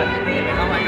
Gracias.